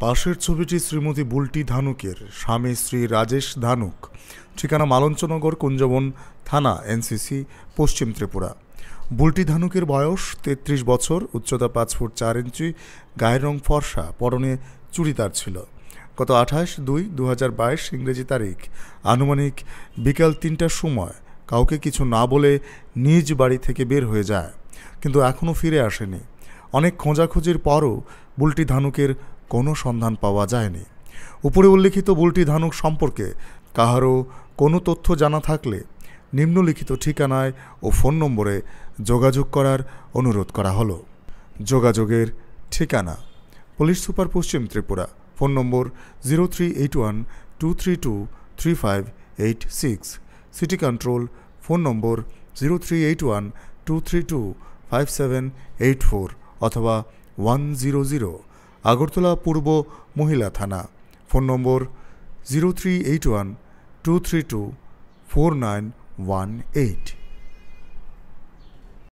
পাশের ছবিটি শ্রীমতী বুলটি ধানুকের। স্বামী শ্রী রাজেশ ধানুক। ঠিকানা মালঞ্চনগর, কুঞ্জবন থানা, এনসিসি, পশ্চিম ত্রিপুরা। বুলটি ধানুকের বয়স তেত্রিশ বছর, উচ্চতা পাঁচ ফুট চার ইঞ্চি, গায়ের রং ফর্সা, পরনে চুড়িদার ছিল। গত আঠাশ দুই দু ইংরেজি তারিখ। আনুমানিক বিকাল তিনটার সময় কাউকে কিছু না বলে নিজ বাড়ি থেকে বের হয়ে যায়। কিন্তু এখনও ফিরে আসেনি। অনেক খোঁজাখুঁজির পরও বুলটি ধানুকের কোনো সন্ধান পাওয়া যায়নি। উপরে উল্লিখিত বুলটি ধানুক সম্পর্কে কাহারও কোনো তথ্য জানা থাকলে নিম্নলিখিত ঠিকানায় ও ফোন নম্বরে যোগাযোগ করার অনুরোধ করা হলো। যোগাযোগের ঠিকানা পুলিশ সুপার পশ্চিম Tripura, phone number zero three eight one two three two three five eight six, city control, phone number zero three eight one two three two five seven eight four. অথবা one zero zero, Agartala পূর্ব মহিলা থানা। Phone number zero three eight one two three two four nine one eight.